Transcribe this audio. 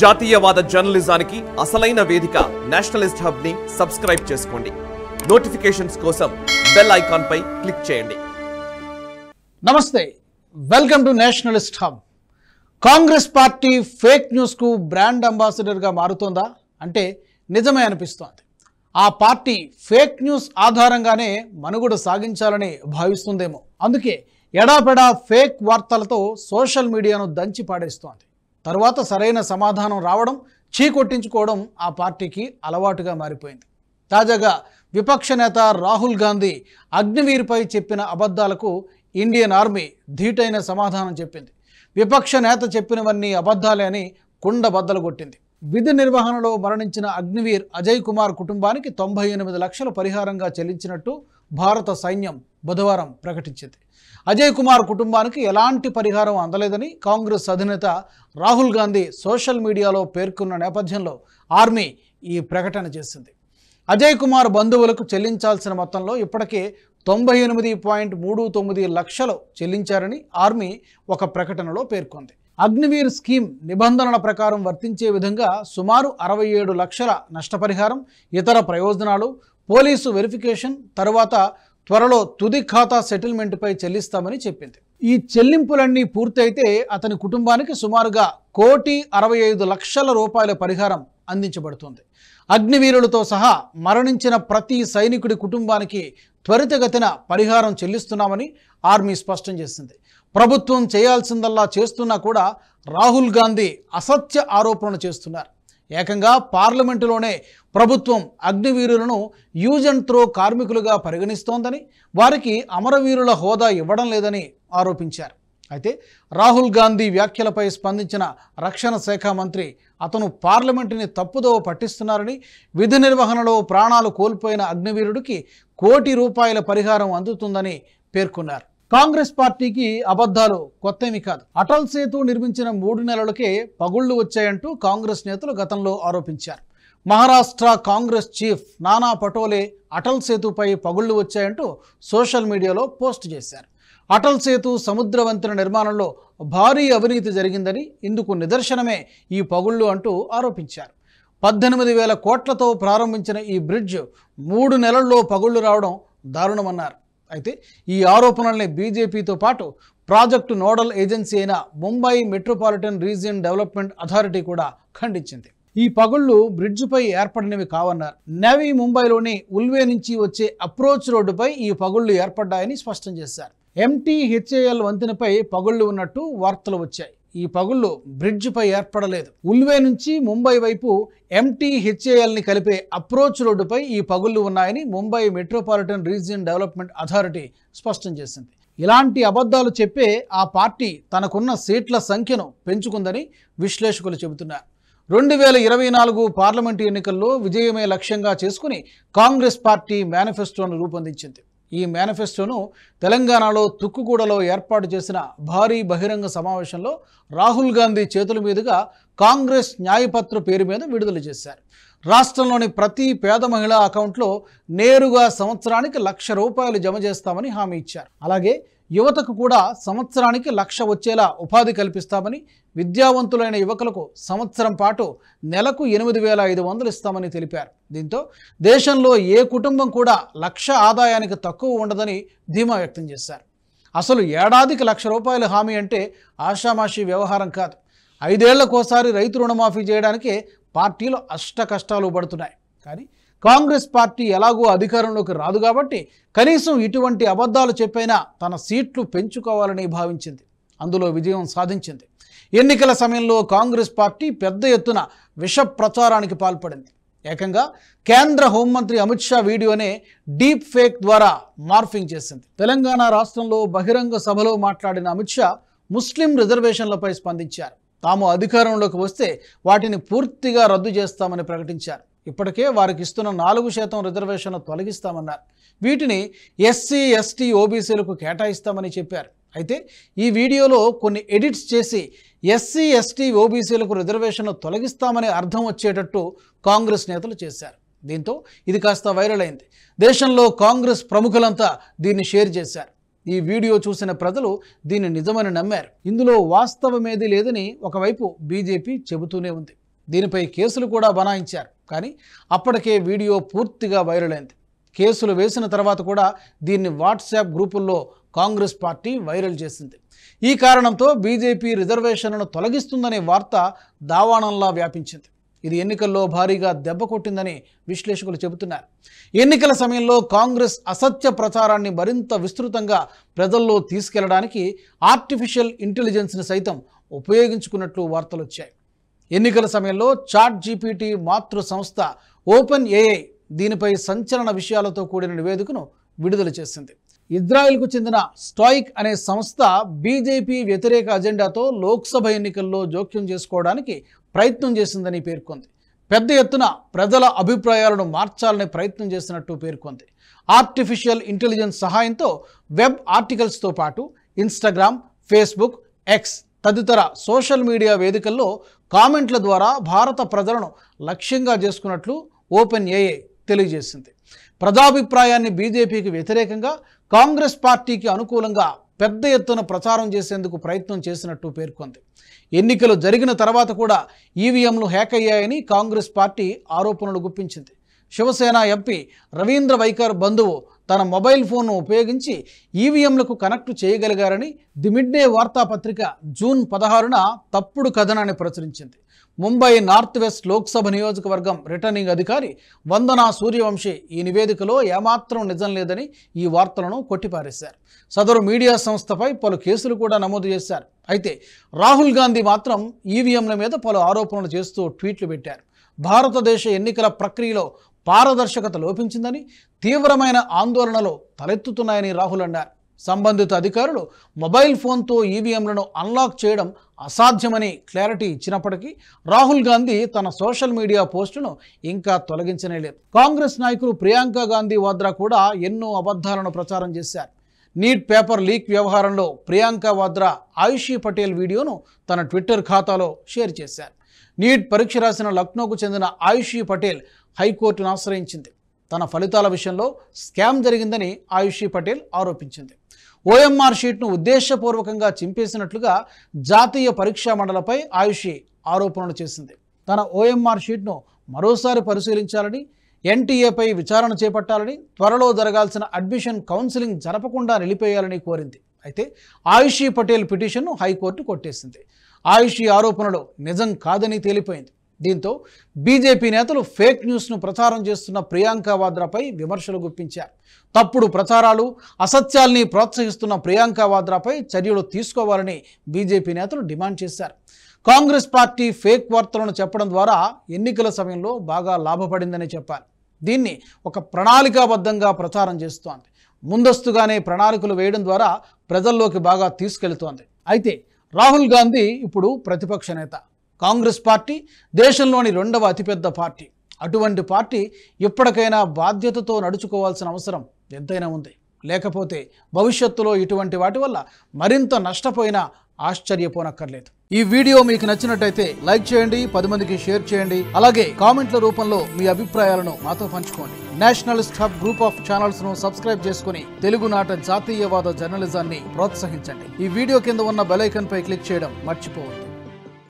జాతీయవాద జర్నలిజానికి అసలైన వేదిక నేషనలిస్ట్ హబ్ని సబ్స్క్రైబ్ చేసుకోండి. నోటిఫికేషన్స్ కోసం బెల్ ఐకాన్ పై క్లిక్ చేయండి. నమస్తే welcome to nationalist hub. Congress party fake న్యూస్కు బ్రాండ్ అంబాసిడర్గా మారుతోందా? అంటే నిజమే అనిపిస్తోంది. ఆ పార్టీ ఫేక్ న్యూస్ ఆధారంగానే మనుగడ సాగించాలని భావిస్తుందేమో. అందుకే ఎడాపెడా ఫేక్ వార్తలతో సోషల్ మీడియాను దంచి పాడేస్తోంది తరువాత సరైన సమాధానం రావడం చీకొట్టించుకోవడం ఆ పార్టీకి అలవాటుగా మారిపోయింది. తాజాగా విపక్ష నేత రాహుల్ గాంధీ అగ్నివీర్పై చెప్పిన అబద్ధాలకు ఇండియన్ ఆర్మీ ధీటైన సమాధానం చెప్పింది. విపక్ష నేత చెప్పినవన్నీ అబద్ధాలే అని కుండ బద్దలు కొట్టింది. విధి నిర్వహణలో మరణించిన అగ్నివీర్ అజయ్ కుమార్ కుటుంబానికి తొంభై ఎనిమిది లక్షల పరిహారంగా చెల్లించినట్టు భారత సైన్యం బుధవారం ప్రకటించింది. అజయ్ కుమార్ కుటుంబానికి ఎలాంటి పరిహారం అందలేదని కాంగ్రెస్ అధినేత రాహుల్ గాంధీ సోషల్ మీడియాలో పేర్కొన్న నేపథ్యంలో ఆర్మీ ఈ ప్రకటన చేసింది. అజయ్ కుమార్ బంధువులకు చెల్లించాల్సిన మొత్తంలో ఇప్పటికే తొంభై ఎనిమిది పాయింట్ మూడు తొమ్మిది లక్షలు చెల్లించారని ఆర్మీ ఒక ప్రకటనలో పేర్కొంది. అగ్నివీర్ స్కీమ్ నిబంధనల ప్రకారం వర్తించే విధంగా సుమారు అరవై ఏడు లక్షల నష్టపరిహారం ఇతర ప్రయోజనాలు పోలీసు వెరిఫికేషన్ తరువాత త్వరలో తుది ఖాతా సెటిల్మెంట్పై చెల్లిస్తామని చెప్పింది. ఈ చెల్లింపులన్నీ పూర్తయితే అతని కుటుంబానికి సుమారుగా కోటి అరవై ఐదు లక్షల రూపాయల పరిహారం అందించబడుతుంది. అగ్నివీరులతో సహా మరణించిన ప్రతి సైనికుడి కుటుంబానికి త్వరితగతిన పరిహారం చెల్లిస్తున్నామని ఆర్మీ స్పష్టం చేసింది. ప్రభుత్వం చేయాల్సిందల్లా చేస్తున్నా కూడా రాహుల్ గాంధీ అసత్య ఆరోపణలు చేస్తున్నారు. ఏకంగా పార్లమెంటులోనే ప్రభుత్వం అగ్నివీరులను యూజ్ అండ్ త్రో కార్మికులుగా పరిగణిస్తోందని వారికి అమరవీరుల హోదా ఇవ్వడం లేదని ఆరోపించారు. అయితే రాహుల్ గాంధీ వ్యాఖ్యలపై స్పందించిన రక్షణ శాఖ మంత్రి అతను పార్లమెంటుని తప్పుదోవ పట్టిస్తున్నారని విధి నిర్వహణలో ప్రాణాలు కోల్పోయిన అగ్నివీరుడికి కోటి రూపాయల పరిహారం అందుతుందని పేర్కొన్నారు. కాంగ్రెస్ పార్టీకి అబద్ధాలు కొత్తేమి కాదు. అటల్ సేతు నిర్మించిన మూడు నెలలకే పగుళ్ళు వచ్చాయంటూ కాంగ్రెస్ నేతలు గతంలో ఆరోపించారు. మహారాష్ట్ర కాంగ్రెస్ చీఫ్ నానా పటోలే అటల్ సేతుపై పగుళ్ళు వచ్చాయంటూ సోషల్ మీడియాలో పోస్ట్ చేశారు. అటల్ సేతు సముద్ర వంతెన నిర్మాణంలో భారీ అవినీతి జరిగిందని ఇందుకు నిదర్శనమే ఈ పగుళ్ళు అంటూ ఆరోపించారు. పద్దెనిమిది వేల కోట్లతో ప్రారంభించిన ఈ బ్రిడ్జ్ మూడు నెలల్లో పగుళ్ళు రావడం దారుణమన్నారు. అయితే ఈ ఆరోపణల్ని బీజేపీతో పాటు ప్రాజెక్టు నోడల్ ఏజెన్సీ అయిన Mumbai metropolitan region development authority కూడా ఖండించింది. ఈ పగుళ్ళు బ్రిడ్జిపై ఏర్పడినవి కావన్నారు నవీ ముంబైలోని ఉల్వే నుంచి వచ్చే అప్రోచ్ రోడ్డుపై ఈ పగుళ్ళు ఏర్పడ్డాయని స్పష్టం చేశారు. ఎంటీ హెచ్ఏఎల్ వంతెనపై పగుళ్ళు ఉన్నట్టు వార్తలు వచ్చాయి. ఈ పగుళ్ళు బ్రిడ్జ్పై ఏర్పడలేదు. ఉల్వే నుంచి ముంబై వైపు ఎంటీహెచ్ఏఎల్ని కలిపే అప్రోచ్ రోడ్డుపై ఈ పగుళ్ళు ఉన్నాయని Mumbai metropolitan region development authority స్పష్టం చేసింది. ఇలాంటి అబద్ధాలు చెప్పే ఆ పార్టీ తనకున్న సీట్ల సంఖ్యను పెంచుకుందని విశ్లేషకులు చెబుతున్నారు. రెండు వేల ఇరవై నాలుగు పార్లమెంటు ఎన్నికల్లో విజయమే లక్ష్యంగా చేసుకుని కాంగ్రెస్ పార్టీ మేనిఫెస్టోను రూపొందించింది. ఈ మేనిఫెస్టోను తెలంగాణలో తుక్కుగూడలో ఏర్పాటు చేసిన భారీ బహిరంగ సమావేశంలో రాహుల్ గాంధీ చేతుల మీదుగా కాంగ్రెస్ న్యాయపత్ర పేరు మీద విడుదల చేశారు. రాష్ట్రంలోని ప్రతి పేద మహిళ అకౌంట్లో నేరుగా సంవత్సరానికి లక్ష రూపాయలు జమ చేస్తామని హామీ ఇచ్చారు. అలాగే యువతకు కూడా సంవత్సరానికి లక్ష వచ్చేలా ఉపాధి కల్పిస్తామని విద్యావంతులైన యువకులకు సంవత్సరం పాటు నెలకు ఎనిమిది వేల ఐదు వందలు ఇస్తామని తెలిపారు. దీంతో దేశంలో ఏ కుటుంబం కూడా లక్ష ఆదాయానికి తక్కువ ఉండదని ధీమా వ్యక్తం చేశారు. అసలు ఏడాదికి లక్ష రూపాయల హామీ అంటే ఆషామాషీ వ్యవహారం కాదు. ఐదేళ్ళకోసారి రైతు రుణమాఫీ చేయడానికే పార్టీలు అష్ట కష్టాలు పడుతున్నాయి. కానీ కాంగ్రెస్ పార్టీ ఎలాగో అధికారంలోకి రాదు కాబట్టి కనీసం ఇటువంటి అబద్ధాలు చెప్పైనా తన సీట్లు పెంచుకోవాలని భావించింది. అందులో విజయం సాధించింది. ఎన్నికల సమయంలో కాంగ్రెస్ పార్టీ పెద్ద ఎత్తున విష ప్రచారానికి పాల్పడింది. ఏకంగా కేంద్ర హోంమంత్రి అమిత్ షా వీడియోనే డీప్ ఫేక్ ద్వారా మార్ఫింగ్ చేసింది. తెలంగాణ రాష్ట్రంలో బహిరంగ సభలో మాట్లాడిన అమిత్ షా ముస్లిం రిజర్వేషన్లపై స్పందించారు. తాము అధికారంలోకి వస్తే వాటిని పూర్తిగా రద్దు చేస్తామని ప్రకటించారు. ఇప్పటికే వారికి ఇస్తున్న నాలుగు శాతం రిజర్వేషన్లు తొలగిస్తామన్నారు. వీటిని ఎస్సీ ఎస్టీ ఓబీసీలకు కేటాయిస్తామని చెప్పారు. అయితే ఈ వీడియోలో కొన్ని ఎడిట్స్ చేసి ఎస్సీ ఎస్టీ ఓబీసీలకు రిజర్వేషన్లు తొలగిస్తామని అర్థం వచ్చేటట్టు కాంగ్రెస్ నేతలు చేశారు. దీంతో ఇది కాస్త వైరల్ అయింది. దేశంలో కాంగ్రెస్ ప్రముఖులంతా దీన్ని షేర్ చేశారు. ఈ వీడియో చూసిన ప్రజలు దీన్ని నిజమని నమ్మారు. ఇందులో వాస్తవమేది లేదని ఒకవైపు బీజేపీ చెబుతూనే ఉంది. దీనిపై కేసులు కూడా బనాయించారు. కానీ అప్పటికే వీడియో పూర్తిగా వైరల్ అయింది. కేసులు వేసిన తర్వాత కూడా దీన్ని వాట్సాప్ గ్రూపుల్లో కాంగ్రెస్ పార్టీ వైరల్ చేసింది. ఈ కారణంతో బీజేపీ రిజర్వేషన్లను తొలగిస్తుందనే వార్త దావాణంలా వ్యాపించింది. ఇది ఎన్నికల్లో భారీగా దెబ్బ కొట్టిందని విశ్లేషకులు చెబుతున్నారు. ఎన్నికల సమయంలో కాంగ్రెస్ అసత్య ప్రచారాన్ని మరింత విస్తృతంగా ప్రజల్లో తీసుకెళ్ళడానికి ఆర్టిఫిషియల్ ఇంటెలిజెన్స్ని సైతం ఉపయోగించుకున్నట్లు వార్తలు వచ్చాయి ఎన్నికల సమయంలో చాట్ జీపీటీ మాతృ సంస్థ ఓపెన్ ఏఐ దీనిపై సంచలన విషయాలతో కూడిన నివేదికను విడుదల చేసింది. ఇజ్రాయెల్కు చెందిన స్టాయిక్ అనే సంస్థ బీజేపీ వ్యతిరేక అజెండాతో లోక్సభ ఎన్నికల్లో జోక్యం చేసుకోవడానికి ప్రయత్నం చేసిందని పేర్కొంది. పెద్ద ఎత్తున ప్రజల అభిప్రాయాలను మార్చాలని ప్రయత్నం చేసినట్టు పేర్కొంది. ఆర్టిఫిషియల్ ఇంటెలిజెన్స్ సహాయంతో వెబ్ ఆర్టికల్స్తో పాటు ఇన్స్టాగ్రామ్ ఫేస్బుక్ ఎక్స్ తదితర సోషల్ మీడియా వేదికల్లో కామెంట్ల ద్వారా భారత ప్రజలను లక్ష్యంగా చేసుకున్నట్లు ఓపెన్ ఏఏ తెలియజేసింది. ప్రజాభిప్రాయాన్ని బీజేపీకి వ్యతిరేకంగా కాంగ్రెస్ పార్టీకి అనుకూలంగా పెద్ద ఎత్తున ప్రచారం చేసేందుకు ప్రయత్నం చేసినట్టు పేర్కొంది. ఎన్నికలు జరిగిన తర్వాత కూడా ఈవీఎంలు హ్యాక్ అయ్యాయని కాంగ్రెస్ పార్టీ ఆరోపణలు గుప్పించింది. శివసేన ఎంపీ రవీంద్ర వైకర్ బంధువు తన మొబైల్ ఫోన్ను ఉపయోగించి ఈవీఎంలకు కనెక్ట్ చేయగలిగారని ది మిడ్డే వార్తాపత్రిక జూన్ పదహారున తప్పుడు కథనాన్ని ప్రచురించింది. ముంబై నార్త్ వెస్ట్ లోక్సభ నియోజకవర్గం రిటర్నింగ్ అధికారి వందనా సూర్యవంశీ ఈ నివేదికలో ఏమాత్రం నిజం లేదని ఈ వార్తలను కొట్టిపారేశారు. సదరు మీడియా సంస్థపై పలు కేసులు కూడా నమోదు చేశారు. అయితే రాహుల్ గాంధీ మాత్రం ఈవీఎంల మీద పలు ఆరోపణలు చేస్తూ ట్వీట్లు పెట్టారు. భారతదేశ ఎన్నికల ప్రక్రియలో పారదర్శకత లోపించిందని తీవ్రమైన ఆందోళనలు తలెత్తుతున్నాయని రాహుల్ అన్నారు. సంబంధిత అధికారులు మొబైల్ ఫోన్తో ఈవీఎంలను అన్లాక్ చేయడం అసాధ్యమని క్లారిటీ ఇచ్చినప్పటికీ రాహుల్ గాంధీ తన సోషల్ మీడియా పోస్టును ఇంకా తొలగించనే లేదు. కాంగ్రెస్ నాయకులు ప్రియాంక గాంధీ వాద్రా కూడా ఎన్నో అబద్ధాలను ప్రచారం చేశారు. నీట్ పేపర్ లీక్ వ్యవహారంలో ప్రియాంక వాద్రా ఆయుషీ పటేల్ వీడియోను తన ట్విట్టర్ ఖాతాలో షేర్ చేశారు. నీట్ పరీక్ష రాసిన లక్నోకు చెందిన ఆయుషీ పటేల్ హైకోర్టును ఆశ్రయించింది. తన ఫలితాల విషయంలో స్కామ్ జరిగిందని ఆయుషీ పటేల్ ఆరోపించింది. ఓఎంఆర్ షీట్ను ఉద్దేశపూర్వకంగా చింపేసినట్లుగా జాతీయ పరీక్షా మండలపై ఆయుషి ఆరోపణలు చేసింది. తన ఓఎంఆర్ షీట్ను మరోసారి పరిశీలించాలని ఎన్టీఏపై విచారణ చేపట్టాలని త్వరలో జరగాల్సిన అడ్మిషన్ కౌన్సిలింగ్ జరపకుండా నిలిపేయాలని కోరింది. అయితే ఆయుషి పటేల్ పిటిషన్ను హైకోర్టు కొట్టేసింది. ఆయుషి ఆరోపణలు నిజం కాదని తేలిపోయింది. దీంతో బీజేపీ నేతలు ఫేక్ న్యూస్ను ప్రచారం చేస్తున్న ప్రియాంక వాద్రాపై విమర్శలు గుప్పించారు. తప్పుడు ప్రచారాలు అసత్యాల్ని ప్రోత్సహిస్తున్న ప్రియాంక వాద్రాపై చర్యలు తీసుకోవాలని బీజేపీ నేతలు డిమాండ్ చేశారు. కాంగ్రెస్ పార్టీ ఫేక్ వార్తలను చెప్పడం ద్వారా ఎన్నికల సమయంలో బాగా లాభపడిందని చెప్పారు. దీన్ని ఒక ప్రణాళికాబద్ధంగా ప్రచారం చేస్తోంది. ముందస్తుగానే ప్రణాళికలు వేయడం ద్వారా ప్రజల్లోకి బాగా తీసుకెళ్తోంది. అయితే రాహుల్ గాంధీ ఇప్పుడు ప్రతిపక్ష నేత. కాంగ్రెస్ పార్టీ దేశంలోని రెండవ అతిపెద్ద పార్టీ. అటువంటి పార్టీ ఇప్పటికైనా బాధ్యతతో నడుచుకోవాల్సిన అవసరం ఎంతైనా ఉంది. లేకపోతే భవిష్యత్తులో ఇటువంటి వాటి వల్ల మరింత నష్టపోయినా ఆశ్చర్యపోనక్కర్లేదు. ఈ వీడియో మీకు నచ్చినట్టయితే లైక్ చేయండి పది మందికి షేర్ చేయండి అలాగే కామెంట్ల రూపంలో మీ అభిప్రాయాలను మాతో పంచుకోండి. నేషనలిస్ట్ హబ్ గ్రూప్ ఆఫ్ ఛానల్స్ను సబ్స్క్రైబ్ చేసుకుని తెలుగునాట జాతీయవాద జర్నలిజాన్ని ప్రోత్సహించండి. ఈ వీడియో కింద ఉన్న బెలైకన్ పై క్లిక్ చేయడం మర్చిపోవద్దు.